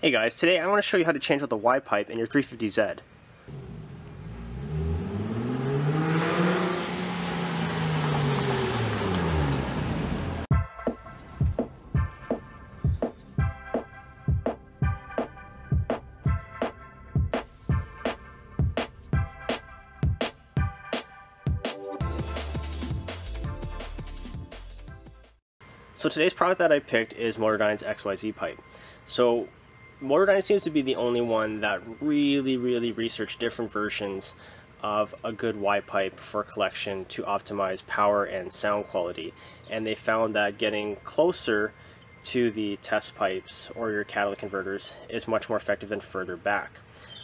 Hey guys, today I want to show you how to change out the Y-pipe in your 350Z. So today's product that I picked is Motordyne's XYZ pipe. So Motordyne seems to be the only one that really, really researched different versions of a good Y pipe for collection to optimize power and sound quality. And they found that getting closer to the test pipes or your catalytic converters is much more effective than further back.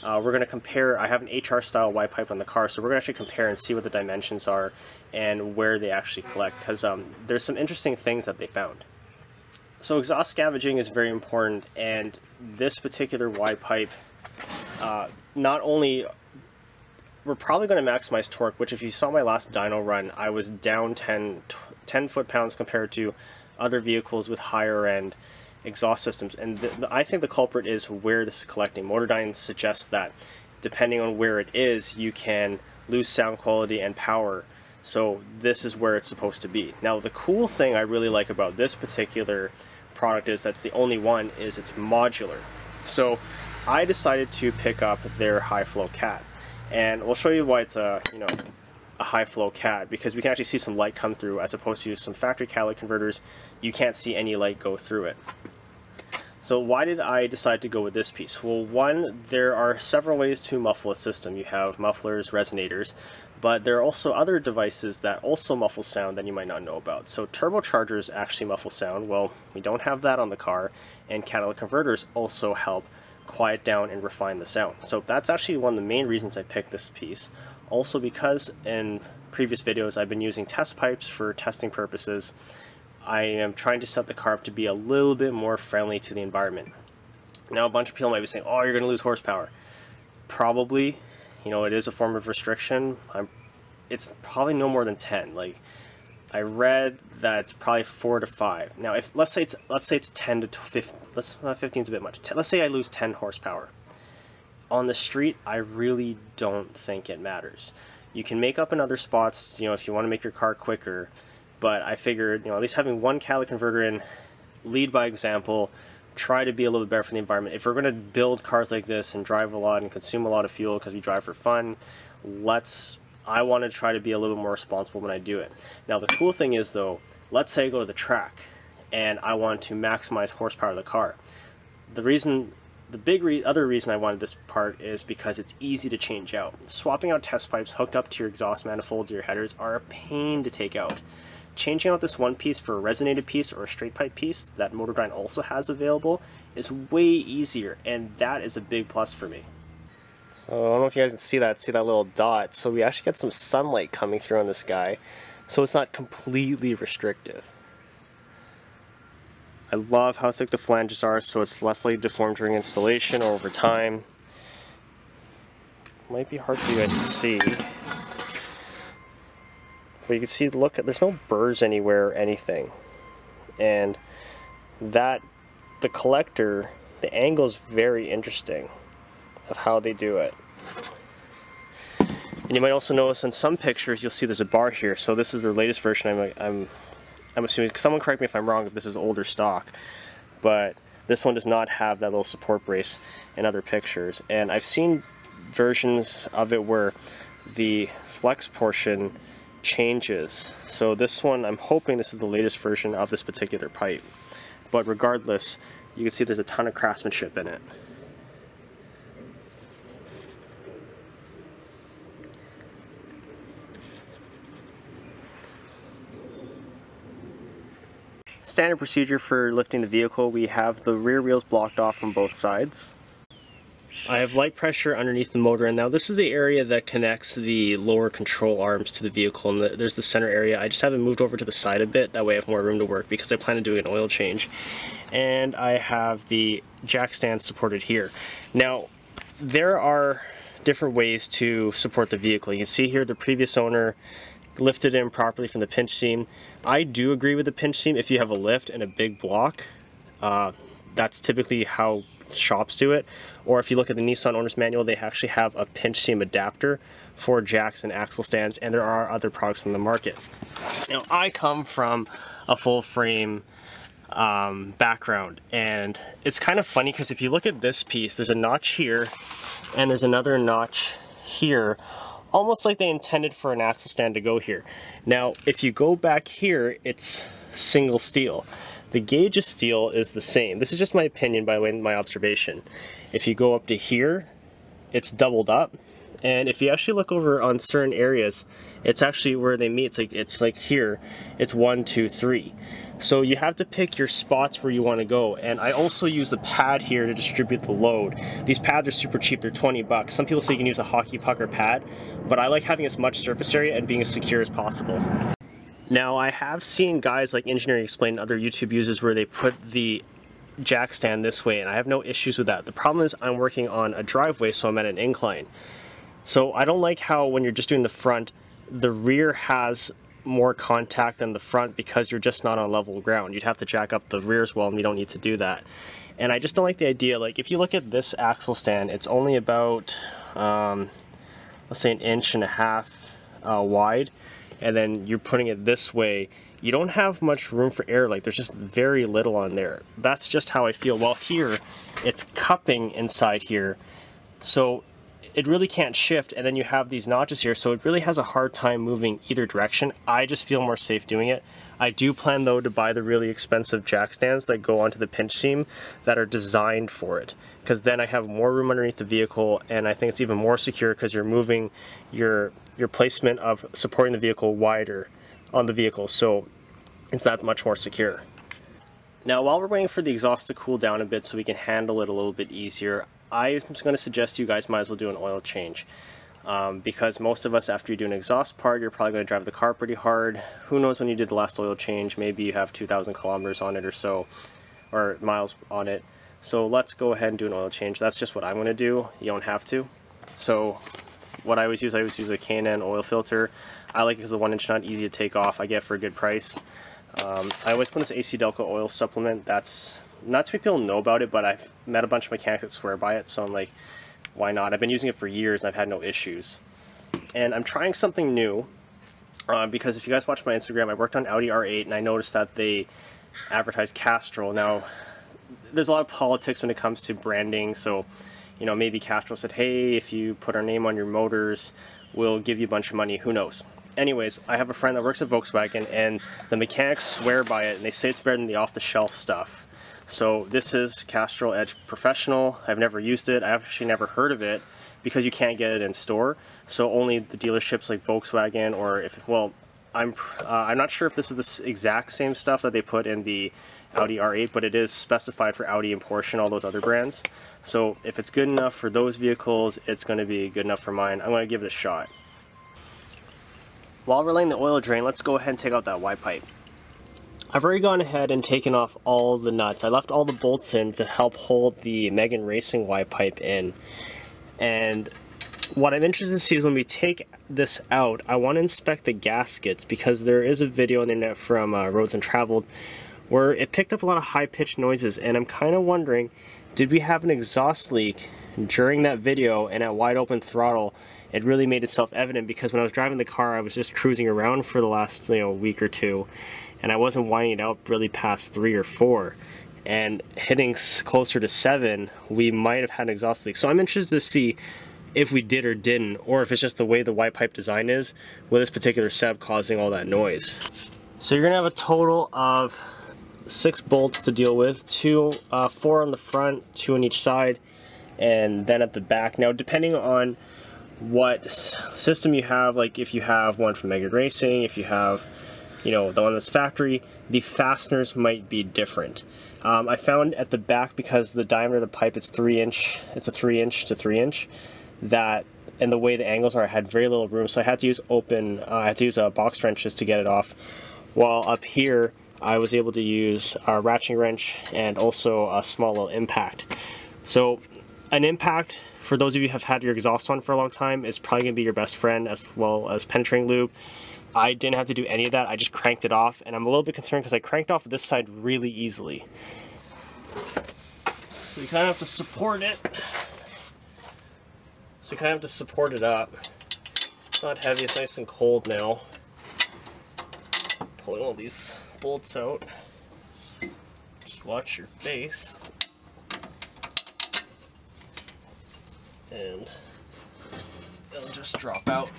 Uh, we're going to compare, I have an HR style Y pipe on the car, so we're going to actually compare and see what the dimensions are and where they actually collect, because um, there's some interesting things that they found. So exhaust scavenging is very important, and this particular Y pipe, uh, not only, we're probably going to maximize torque, which if you saw my last dyno run, I was down 10, 10 foot-pounds compared to other vehicles with higher end exhaust systems. And the, the, I think the culprit is where this is collecting. Motordyne suggests that depending on where it is, you can lose sound quality and power. So this is where it's supposed to be. Now the cool thing I really like about this particular product is that's the only one is it's modular. So I decided to pick up their high flow cat and we'll show you why it's a you know a high flow cat because we can actually see some light come through as opposed to some factory catalytic converters you can't see any light go through it. So why did I decide to go with this piece? Well, one, there are several ways to muffle a system. You have mufflers, resonators, but there are also other devices that also muffle sound that you might not know about. So turbochargers actually muffle sound. Well, we don't have that on the car, and catalytic converters also help quiet down and refine the sound. So that's actually one of the main reasons I picked this piece. Also because in previous videos I've been using test pipes for testing purposes I am trying to set the car up to be a little bit more friendly to the environment. Now a bunch of people might be saying, oh, you're going to lose horsepower. Probably, you know, it is a form of restriction. I'm, it's probably no more than 10. Like, I read that it's probably 4 to 5. Now, if let's say it's let's say it's 10 to 15, let's, uh, 15 is a bit much. Let's say I lose 10 horsepower. On the street, I really don't think it matters. You can make up in other spots, you know, if you want to make your car quicker, but I figured, you know, at least having one catalytic converter in, lead by example, try to be a little bit better for the environment. If we're going to build cars like this and drive a lot and consume a lot of fuel because we drive for fun, let's, I want to try to be a little bit more responsible when I do it. Now the cool thing is though, let's say I go to the track and I want to maximize horsepower of the car. The reason the big re other reason I wanted this part is because it's easy to change out. Swapping out test pipes hooked up to your exhaust manifolds or your headers are a pain to take out changing out this one piece for a resonated piece or a straight pipe piece that Motordyne also has available is way easier and that is a big plus for me. So I don't know if you guys can see that, see that little dot. So we actually get some sunlight coming through on this guy so it's not completely restrictive. I love how thick the flanges are so it's less likely deformed during installation or over time. Might be hard for you guys to see. But you can see, look, at there's no burrs anywhere or anything. And that, the collector, the angle is very interesting of how they do it. And you might also notice in some pictures, you'll see there's a bar here. So this is the latest version. I'm, I'm, I'm assuming, someone correct me if I'm wrong, if this is older stock. But this one does not have that little support brace in other pictures. And I've seen versions of it where the flex portion changes. So this one, I'm hoping this is the latest version of this particular pipe. But regardless, you can see there's a ton of craftsmanship in it. Standard procedure for lifting the vehicle, we have the rear wheels blocked off from both sides. I have light pressure underneath the motor and now this is the area that connects the lower control arms to the vehicle and the, there's the center area. I just have it moved over to the side a bit, that way I have more room to work because I plan on doing an oil change. And I have the jack stand supported here. Now there are different ways to support the vehicle. You can see here the previous owner lifted in properly from the pinch seam. I do agree with the pinch seam if you have a lift and a big block. Uh, that's typically how shops do it. Or if you look at the Nissan owner's manual, they actually have a pinch seam adapter for jacks and axle stands, and there are other products on the market. Now, I come from a full frame um, background, and it's kind of funny because if you look at this piece, there's a notch here, and there's another notch here almost like they intended for an axle stand to go here. Now, if you go back here, it's single steel. The gauge of steel is the same. This is just my opinion by way my observation. If you go up to here, it's doubled up. And if you actually look over on certain areas, it's actually where they meet. It's like, it's like here, it's one, two, three. So you have to pick your spots where you want to go. And I also use the pad here to distribute the load. These pads are super cheap, they're 20 bucks. Some people say you can use a hockey puck or pad, but I like having as much surface area and being as secure as possible. Now I have seen guys like Engineering Explained other YouTube users where they put the jack stand this way and I have no issues with that. The problem is I'm working on a driveway so I'm at an incline. So I don't like how when you're just doing the front, the rear has more contact than the front because you're just not on level ground. You'd have to jack up the rear as well and you don't need to do that. And I just don't like the idea, like if you look at this axle stand, it's only about, um, let's say an inch and a half uh, wide and then you're putting it this way, you don't have much room for air, like there's just very little on there. That's just how I feel. While here, it's cupping inside here, so it really can't shift and then you have these notches here so it really has a hard time moving either direction. I just feel more safe doing it. I do plan though to buy the really expensive jack stands that go onto the pinch seam that are designed for it because then I have more room underneath the vehicle and I think it's even more secure because you're moving your your placement of supporting the vehicle wider on the vehicle so it's that much more secure. Now while we're waiting for the exhaust to cool down a bit so we can handle it a little bit easier, I'm going to suggest you guys might as well do an oil change. Um, because most of us, after you do an exhaust part, you're probably going to drive the car pretty hard. Who knows when you did the last oil change? Maybe you have 2,000 kilometers on it or so, or miles on it. So let's go ahead and do an oil change. That's just what I'm going to do. You don't have to. So what I always use, I always use a K&N oil filter. I like it because the one inch nut easy to take off. I get for a good price. Um, I always put this AC Delco oil supplement. That's not too many people know about it, but I've met a bunch of mechanics that swear by it, so I'm like, why not? I've been using it for years and I've had no issues. And I'm trying something new, uh, because if you guys watch my Instagram, I worked on Audi R8 and I noticed that they advertise Castrol. Now, there's a lot of politics when it comes to branding, so, you know, maybe Castrol said, hey, if you put our name on your motors, we'll give you a bunch of money, who knows. Anyways, I have a friend that works at Volkswagen and the mechanics swear by it and they say it's better than the off-the-shelf stuff. So this is Castrol Edge Professional. I've never used it. I've actually never heard of it because you can't get it in store. So only the dealerships like Volkswagen or if, well, I'm, uh, I'm not sure if this is the exact same stuff that they put in the Audi R8, but it is specified for Audi and Porsche and all those other brands. So if it's good enough for those vehicles, it's going to be good enough for mine. I'm going to give it a shot. While we're laying the oil drain, let's go ahead and take out that Y pipe. I've already gone ahead and taken off all the nuts. I left all the bolts in to help hold the Megan Racing Y pipe in. And what I'm interested to see is when we take this out, I want to inspect the gaskets because there is a video on the internet from uh, Roads Untraveled where it picked up a lot of high-pitched noises and I'm kind of wondering, did we have an exhaust leak during that video and at wide open throttle it really made itself evident because when I was driving the car I was just cruising around for the last you know week or two and I wasn't winding it out really past three or four. And hitting closer to seven, we might have had an exhaust leak. So I'm interested to see if we did or didn't, or if it's just the way the Y pipe design is with this particular seb causing all that noise. So you're gonna have a total of six bolts to deal with, two, uh, four on the front, two on each side, and then at the back. Now, depending on what system you have, like if you have one from Megan Racing, if you have you know, the one that's factory, the fasteners might be different. Um, I found at the back, because the diameter of the pipe is 3 inch, it's a 3 inch to 3 inch, that, and the way the angles are, I had very little room, so I had to use open, uh, I had to use uh, box wrenches to get it off. While up here, I was able to use a ratcheting wrench and also a small little impact. So an impact, for those of you who have had your exhaust on for a long time, is probably going to be your best friend as well as penetrating lube. I didn't have to do any of that. I just cranked it off and I'm a little bit concerned because I cranked off this side really easily. So you kind of have to support it. So you kind of have to support it up. It's not heavy, it's nice and cold now. Pulling all these bolts out. Just watch your face. And it'll just drop out.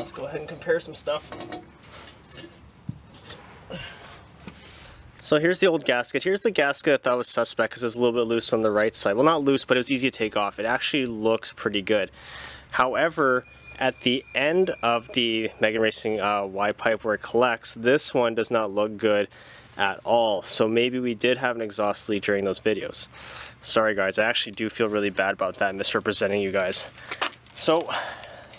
Let's go ahead and compare some stuff. So here's the old gasket. Here's the gasket I thought was suspect because it was a little bit loose on the right side. Well, not loose, but it was easy to take off. It actually looks pretty good. However, at the end of the Megan Racing uh, Y-pipe where it collects, this one does not look good at all. So maybe we did have an exhaust leak during those videos. Sorry guys, I actually do feel really bad about that, misrepresenting you guys. So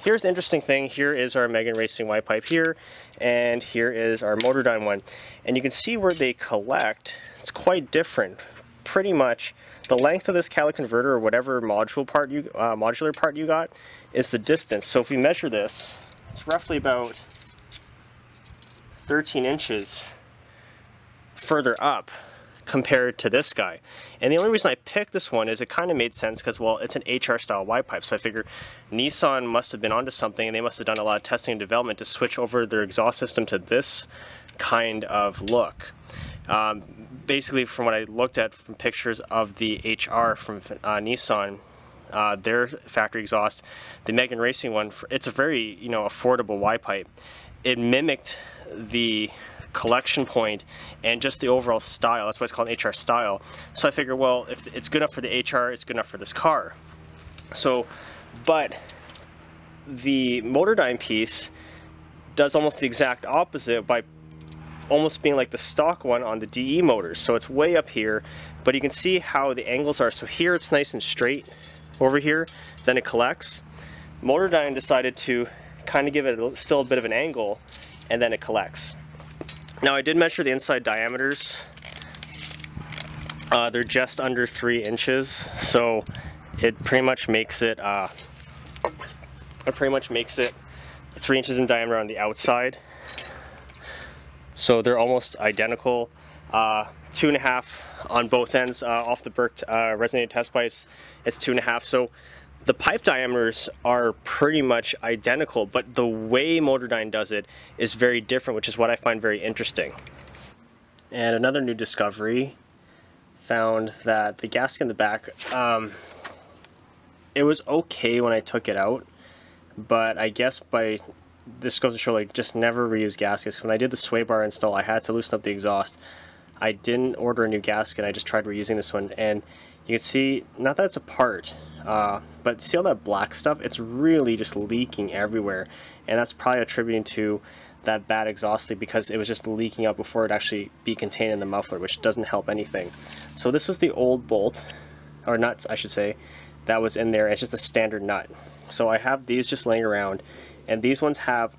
here's the interesting thing. Here is our Megan Racing Y-pipe here, and here is our Motordyne one. And you can see where they collect, it's quite different. Pretty much the length of this catalytic converter or whatever module part you, uh, modular part you got is the distance. So if we measure this, it's roughly about 13 inches further up compared to this guy. And the only reason I picked this one is it kind of made sense because, well, it's an HR style Y pipe. So I figure Nissan must have been onto something and they must have done a lot of testing and development to switch over their exhaust system to this kind of look. Um, basically, from what I looked at from pictures of the HR from uh, Nissan, uh, their factory exhaust, the Megan Racing one, it's a very you know affordable Y pipe. It mimicked the collection point and just the overall style. That's why it's called an HR style. So I figure, well, if it's good enough for the HR, it's good enough for this car. So, but the Motordyne piece does almost the exact opposite by almost being like the stock one on the DE motors. So it's way up here, but you can see how the angles are. So here it's nice and straight over here, then it collects. Motordyne decided to kind of give it still a bit of an angle, and then it collects. Now I did measure the inside diameters. Uh, they're just under three inches, so it pretty much makes it, uh, it pretty much makes it three inches in diameter on the outside. So they're almost identical. Uh, two and a half on both ends uh, off the Berk uh, resonated test pipes. It's two and a half. So the pipe diameters are pretty much identical, but the way Motordyne does it is very different, which is what I find very interesting. And another new discovery found that the gasket in the back, um, it was okay when I took it out, but I guess by this goes to show like just never reuse gaskets. When I did the sway bar install, I had to loosen up the exhaust. I didn't order a new gasket. I just tried reusing this one, and you can see not that it's apart, uh, but see all that black stuff? It's really just leaking everywhere. And that's probably attributing to that bad exhaust leak because it was just leaking out before it actually be contained in the muffler, which doesn't help anything. So this was the old bolt, or nuts I should say, that was in there. It's just a standard nut. So I have these just laying around, and these ones have,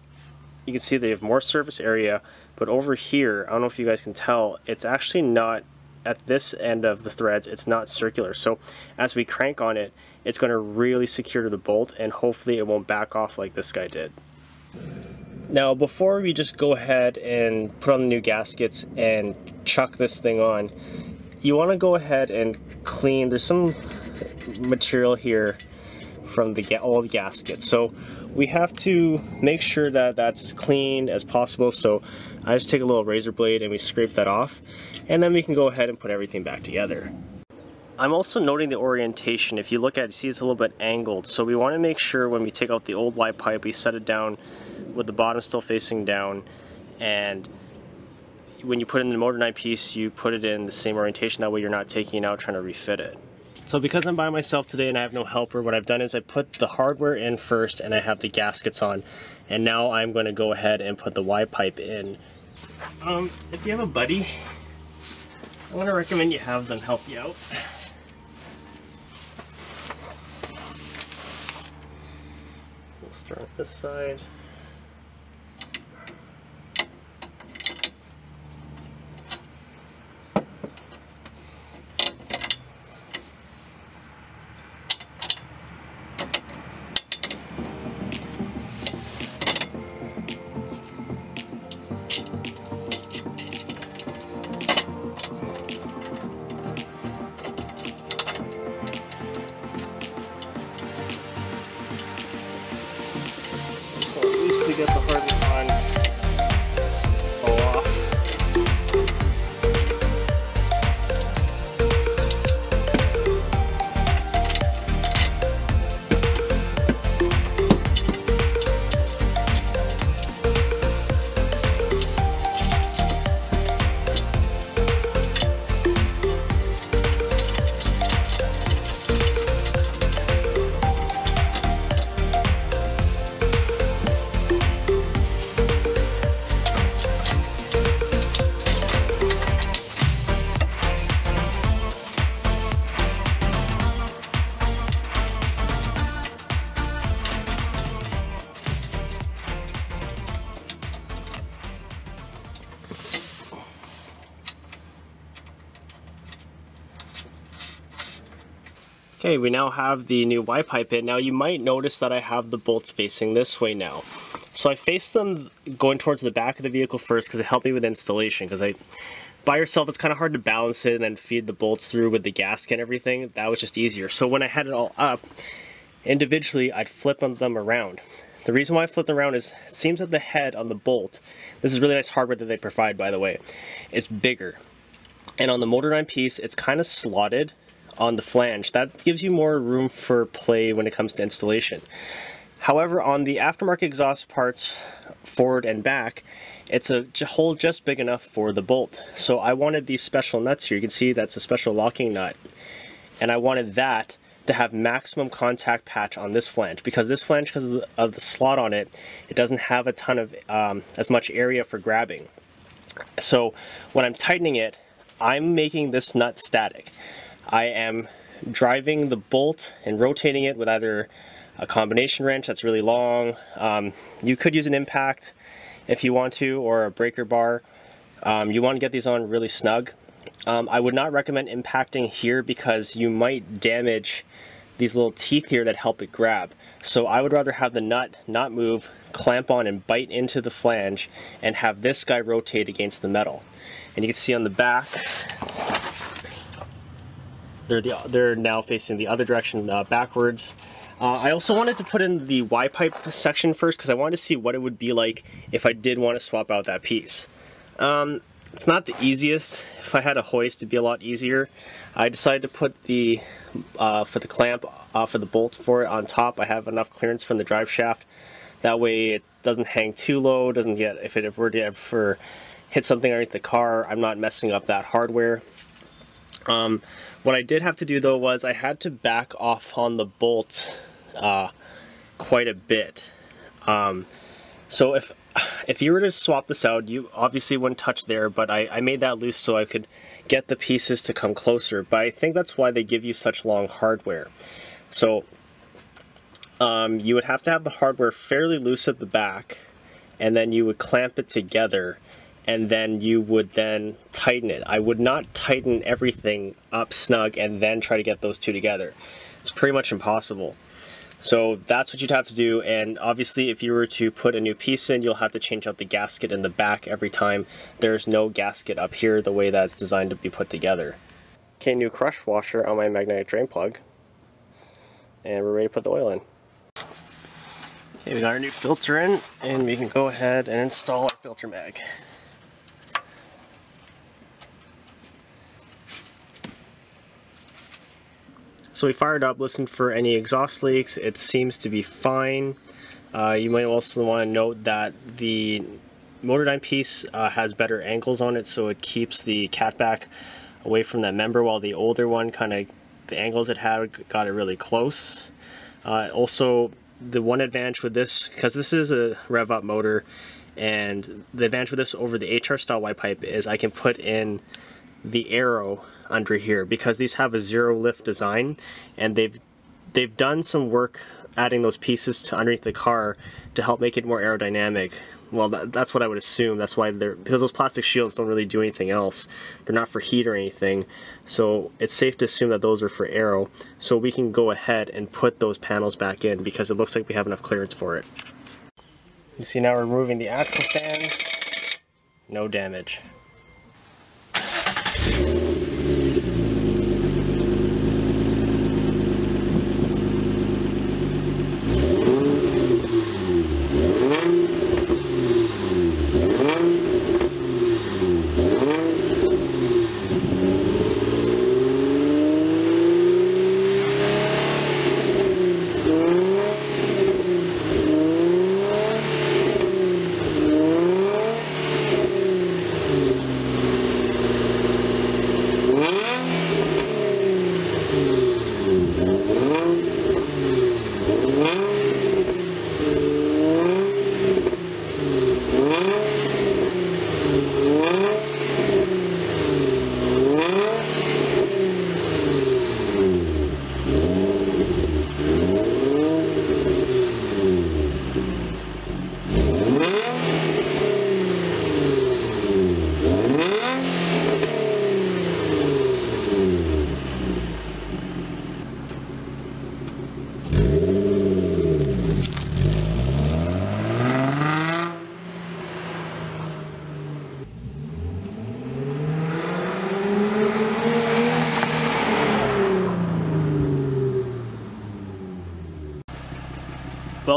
you can see they have more surface area, but over here, I don't know if you guys can tell, it's actually not at this end of the threads, it's not circular. So as we crank on it, it's going to really secure to the bolt and hopefully it won't back off like this guy did. Now before we just go ahead and put on the new gaskets and chuck this thing on, you want to go ahead and clean, there's some material here from the all the gaskets. So we have to make sure that that's as clean as possible. So I just take a little razor blade and we scrape that off and then we can go ahead and put everything back together. I'm also noting the orientation. If you look at it, you see it's a little bit angled. So we want to make sure when we take out the old Y pipe, we set it down with the bottom still facing down. And when you put in the Motordyne piece, you put it in the same orientation. That way you're not taking it out trying to refit it. So because I'm by myself today and I have no helper, what I've done is I put the hardware in first and I have the gaskets on. And now I'm going to go ahead and put the Y pipe in. Um, if you have a buddy, I'm going to recommend you have them help you out. So we'll start this side. Okay, we now have the new Y pipe in. Now you might notice that I have the bolts facing this way now. So I faced them going towards the back of the vehicle first because it helped me with installation because I by yourself it's kind of hard to balance it and then feed the bolts through with the gasket and everything. That was just easier. So when I had it all up, individually I'd flip them around. The reason why I flip them around is it seems that the head on the bolt, this is really nice hardware that they provide by the way, is bigger. And on the Motordyne piece, it's kind of slotted on the flange. That gives you more room for play when it comes to installation. However, on the aftermarket exhaust parts, forward and back, it's a hole just big enough for the bolt. So I wanted these special nuts here. You can see that's a special locking nut. And I wanted that to have maximum contact patch on this flange because this flange, because of the slot on it, it doesn't have a ton of um, as much area for grabbing. So when I'm tightening it, I'm making this nut static. I am driving the bolt and rotating it with either a combination wrench that's really long. Um, you could use an impact if you want to or a breaker bar. Um, you want to get these on really snug. Um, I would not recommend impacting here because you might damage these little teeth here that help it grab. So I would rather have the nut not move, clamp on and bite into the flange and have this guy rotate against the metal. And you can see on the back, they're, the, they're now facing the other direction uh, backwards. Uh, I also wanted to put in the Y-pipe section first because I wanted to see what it would be like if I did want to swap out that piece. Um, it's not the easiest. If I had a hoist, it'd be a lot easier. I decided to put the, uh, for the clamp, uh, for the bolt for it on top. I have enough clearance from the drive shaft. That way it doesn't hang too low, doesn't get, if it were to ever hit something underneath the car, I'm not messing up that hardware. Um, what I did have to do though was I had to back off on the bolt uh, quite a bit. Um, so if if you were to swap this out, you obviously wouldn't touch there, but I, I made that loose so I could get the pieces to come closer. But I think that's why they give you such long hardware. So um, you would have to have the hardware fairly loose at the back, and then you would clamp it together and then you would then tighten it. I would not tighten everything up snug and then try to get those two together. It's pretty much impossible. So that's what you'd have to do and obviously if you were to put a new piece in you'll have to change out the gasket in the back every time. There's no gasket up here the way that's designed to be put together. Okay, new crush washer on my magnetic drain plug. And we're ready to put the oil in. Okay, we got our new filter in and we can go ahead and install our filter mag. So we fired up, listened for any exhaust leaks. It seems to be fine. Uh, you might also want to note that the Motordyne piece uh, has better angles on it, so it keeps the catback away from that member, while the older one kind of, the angles it had got it really close. Uh, also, the one advantage with this, because this is a rev up motor, and the advantage with this over the HR style Y pipe is I can put in the aero under here because these have a zero lift design and they've they've done some work adding those pieces to underneath the car to help make it more aerodynamic. Well, that, that's what I would assume. That's why they're because those plastic shields don't really do anything else. They're not for heat or anything. So it's safe to assume that those are for aero. So we can go ahead and put those panels back in because it looks like we have enough clearance for it. You see now we're removing the axle stands. No damage.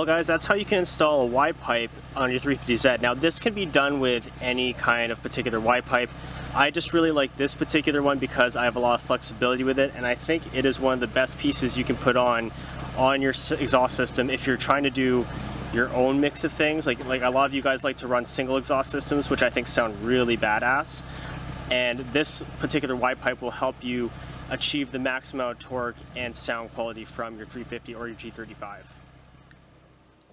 Guys, that's how you can install a Y-pipe on your 350Z. Now this can be done with any kind of particular Y-pipe. I just really like this particular one because I have a lot of flexibility with it and I think it is one of the best pieces you can put on on your exhaust system if you're trying to do your own mix of things. Like, like a lot of you guys like to run single exhaust systems, which I think sound really badass. And this particular Y pipe will help you achieve the maximum torque and sound quality from your 350 or your G35.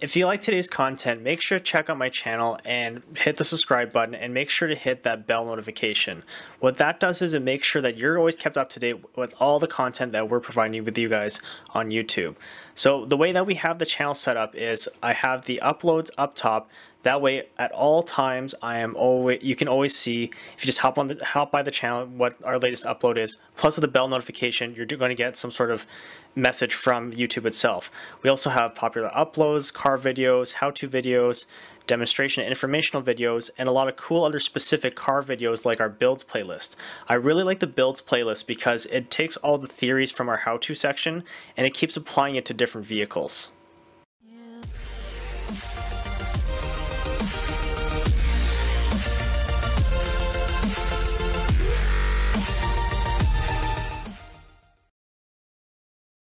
If you like today's content, make sure to check out my channel and hit the subscribe button and make sure to hit that bell notification. What that does is it makes sure that you're always kept up to date with all the content that we're providing with you guys on YouTube. So the way that we have the channel set up is I have the uploads up top that way, at all times, I am always. You can always see if you just hop on the hop by the channel what our latest upload is. Plus, with the bell notification, you're going to get some sort of message from YouTube itself. We also have popular uploads, car videos, how-to videos, demonstration and informational videos, and a lot of cool other specific car videos like our builds playlist. I really like the builds playlist because it takes all the theories from our how-to section and it keeps applying it to different vehicles.